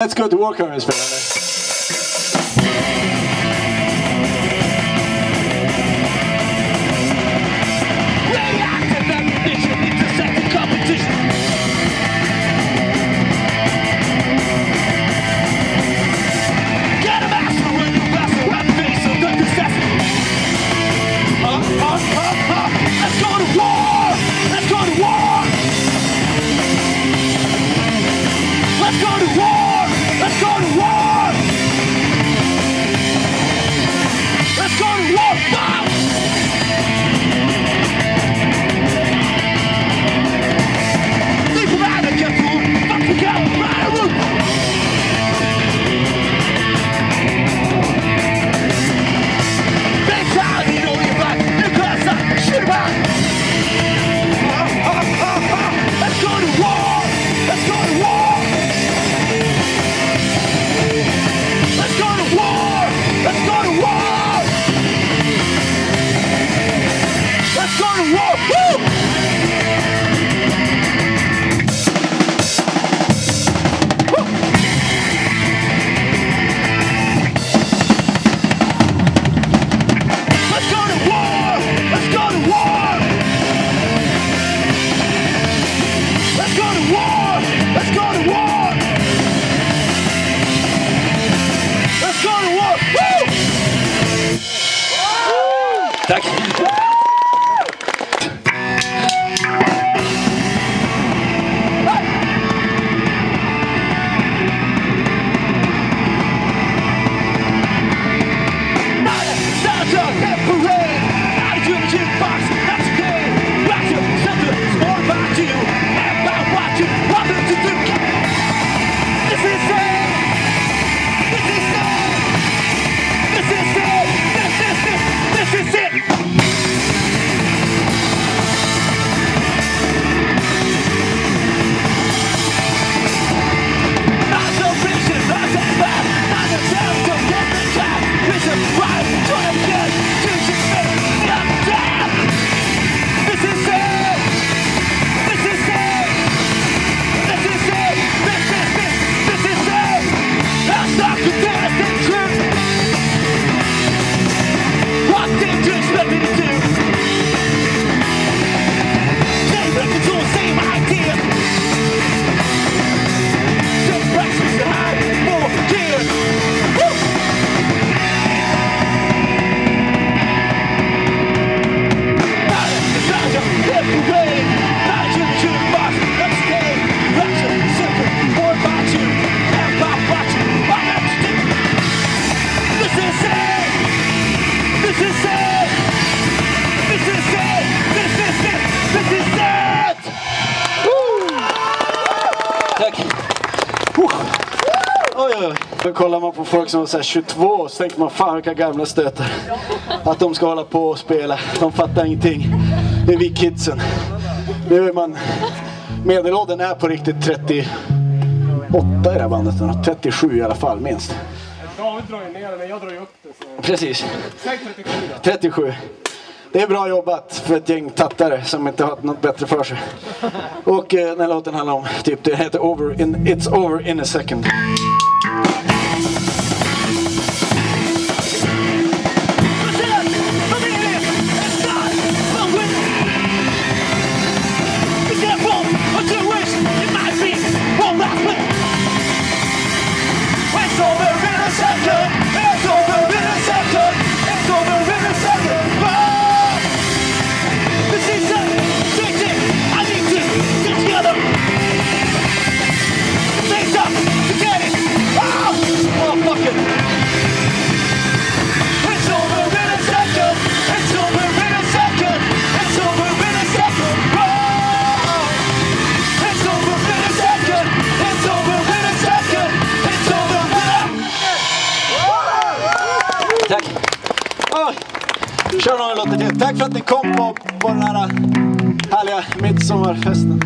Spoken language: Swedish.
Let's go to work war chorus, Fernando. oj, oj. Men kollar man på folk som är 22 och så tänker man fan vilka gamla stötar. Att de ska hålla på och spela. De fattar ingenting. Det är vi kidsen. Nu är man... Medelåldern är på riktigt 38 i det här bandet. 37 i alla fall minst. David drar ju ner men jag drar ju upp det. Så... Precis. Säg 37 37. Det är bra jobbat för ett gäng tattare som inte har något bättre för sig. Och eh, den här låten handlar om, typ, det heter over in, It's over in a second. Kör några låtar till. Tack för att ni kom på, på den här härliga midsommarfesten.